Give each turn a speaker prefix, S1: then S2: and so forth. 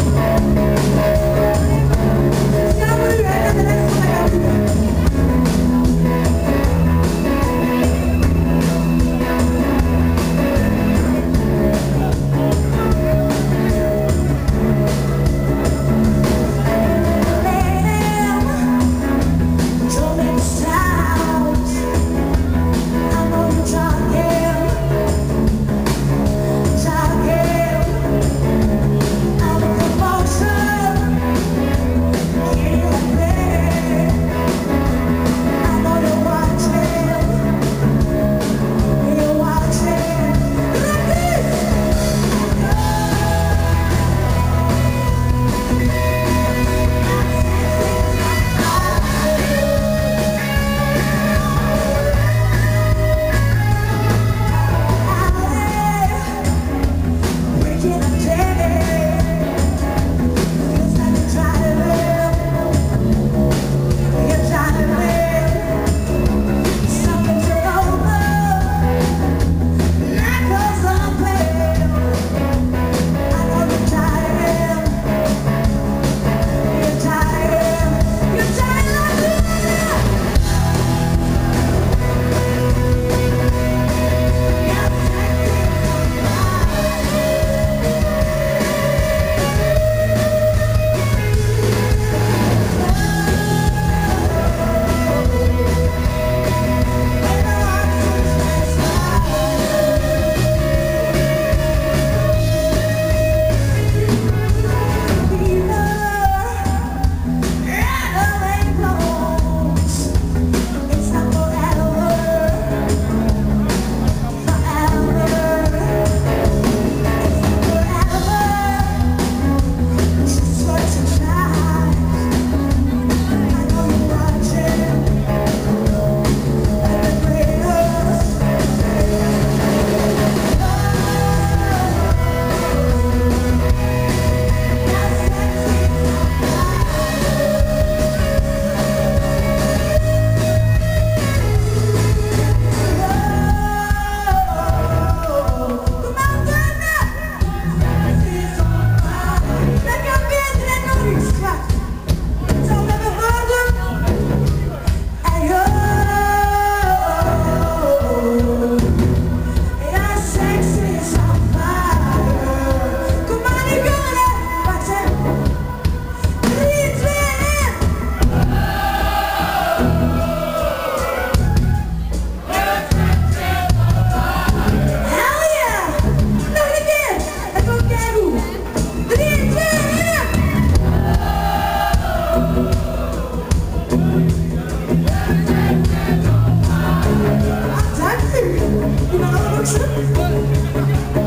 S1: Música you.